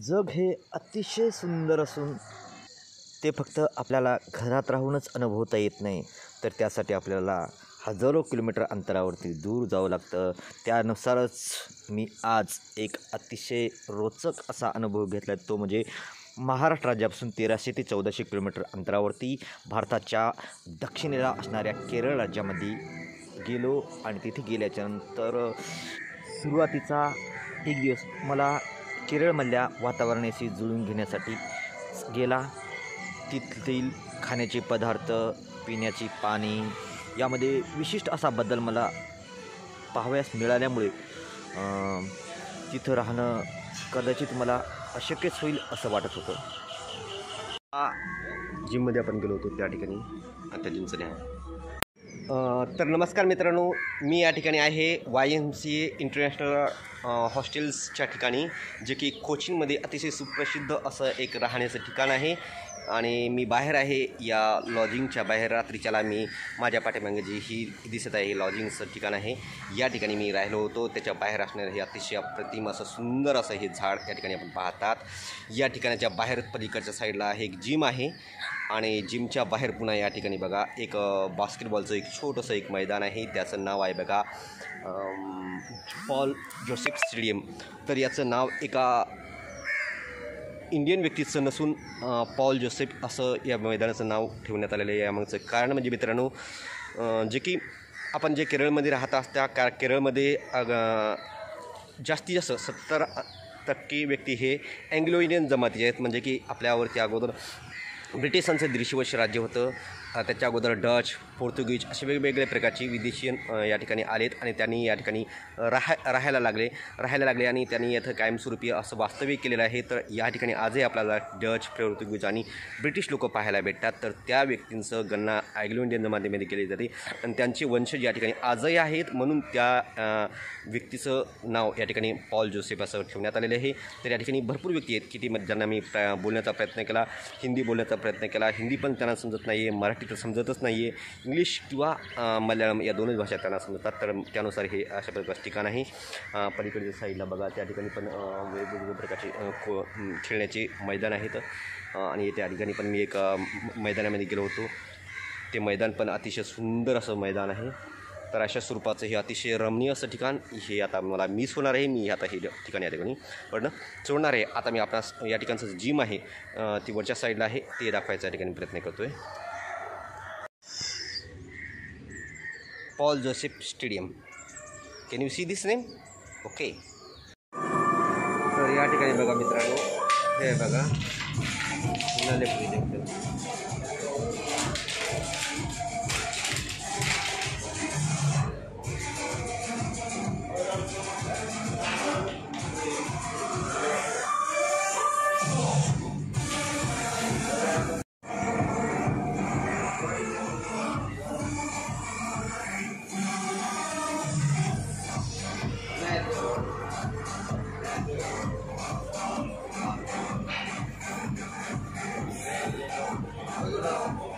जग हे अतिशय सुंदर असून ते फक्त आपल्याला घरात राहूनच अनुभवता येत नाही. तर त्यासाठी आपल्याला हजारो किलोमीटर अंतरावरती दूर जावं लागतं. त्यानुसारच मी आज एक अतिशय रोचक असा अनुभव घेतला आहे तो म्हणजे महाराष्ट्र राज्यापासून तेराशे ते चौदाशे किलोमीटर अंतरावरती भारताच्या दक्षिणेला असणाऱ्या केरळ राज्यामध्ये गेलो आणि तिथे गेल्याच्यानंतर सुरुवातीचा एक दिवस मला केरळमधल्या वातावरणाशी जुळून घेण्यासाठी गेला. तिथील खाण्याचे पदार्थ पिण्याची पाणी यामध्ये विशिष्ट असा बदल मला पाहावयास मिळाल्यामुळे अं, तिथं राहणं कदाचित मला अशक्यच होईल असं वाटत होतं. जिममध्ये आपण गेलो होतो त्या ठिकाणी. आणि त्या जिमचं अ, तर नमस्कार मित्रांनो मी या ठिकाणी आहे. Y M C A international हॉस्टेल्सच्या ठिकाणी जे की कोचिनमध्ये अतिशय सुप्रसिद्ध असं एक राहण्याचं ठिकाण आहे. आणि मी बाहेर आहे या लॉजिंगच्या बाहेर रात्रीच्याला मी माझ्या पाठीमागे जी ही दिसत आहे हे लॉजिंगचं ठिकाण आहे या ठिकाणी मी राहिलो होतो. त्याच्या बाहेर असणारं हे अतिशय अप्रतिम असं सुंदर असं हे झाड या ठिकाणी आपण पाहतात. या ठिकाणाच्या बाहेर पलीकडच्या साईडला एक जिम आहे. आणि जिमच्या बाहेर पुन्हा या ठिकाणी बघा एक बास्केटबॉलचं एक छोटंसं एक मैदान आहे. त्याचं नाव आहे बघा पॉल जोसेफ स्टेडियम तर याचं नाव एका इंडियन व्यक्तीचं नसून पॉल जोसेफ असं या मैदानाचं नाव ठेवण्यात आलेलं आहे. यामागचं कारण म्हणजे मित्रांनो जे की आपण जे केरळमध्ये राहत असत्या का केरळमध्ये जास्तीत जास्त सत्तर टक्के व्यक्ती हे अँग्लो इंडियन जमातीचे आहेत. म्हणजे की आपल्यावरती अगोदर ब्रिटिशांचं दीडशे राज्य होतं. त्याच्या अगोदर डच पोर्तुगीज असे वेगवेगळ्या प्रकारची विदेशीयन या ठिकाणी आलेत आणि त्यांनी या ठिकाणी राहा राहायला लागले. राहायला लागले आणि त्यांनी येथं कायमस्वरूपी असं वास्तविक केलेलं आहे. तर या ठिकाणी आजही आपल्याला डच पोर्तुगीज आणि ब्रिटिश लोक पाहायला भेटतात. तर त्या व्यक्तींचं गणना ॲग्लो इंडियन जमातीमध्ये केली जाते. आणि त्यांचे वंशज या ठिकाणी आजही आहेत. म्हणून त्या व्यक्तीचं नाव या ठिकाणी पॉल जोसेफ असं ठेवण्यात आलेलं आहे. तर या ठिकाणी भरपूर व्यक्ती आहेत किती मग ज्यांना मी बोलण्याचा प्रयत्न केला. हिंदी बोलण्याचा प्रयत्न केला. हिंदी पण त्यांना समजत नाही आहे मराठी तर समजतच नाही आहे इंग्लिश किंवा मल्याळम या दोनच भाषा त्यांना समजतात. तर त्यानुसार हे अशा प्रकारचं ठिकाण आहे. पलीकडच्या साईडला बघा त्या ठिकाणी पण वेगवेगळ्या प्रकारचे खो खेळण्याचे मैदान आहेत. आणि त्या ठिकाणी पण मी एक मैदानामध्ये गेलो होतो. ते मैदान पण अतिशय सुंदर असं मैदान आहे. तर अशा स्वरूपाचं हे अतिशय रमणीय असं ठिकाण. हे आता मला मिस होणार आहे. मी आता हे ठिकाण या ठिकाणी पण सोडणार आहे. आता मी आपणास या ठिकाणचं जिम आहे ती वरच्या साईडला आहे ते दाखवायचा या ठिकाणी प्रयत्न करतो आहे Paul Joseph stadium can you see this name okay तर या ठिकाणी बघा मित्रांनो. हे बघा. पुन्हा. Oh!